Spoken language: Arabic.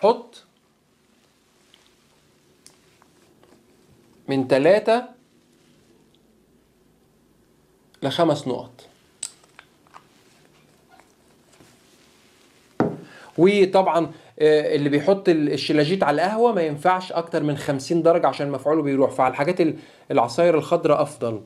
حط من ثلاثة لخمس نقط. وطبعا آه، اللي بيحط الشلاجيت على القهوة ما ينفعش أكتر من 50 درجة عشان مفعوله بيروح فعلى الحاجات العصاير الخضراء أفضل.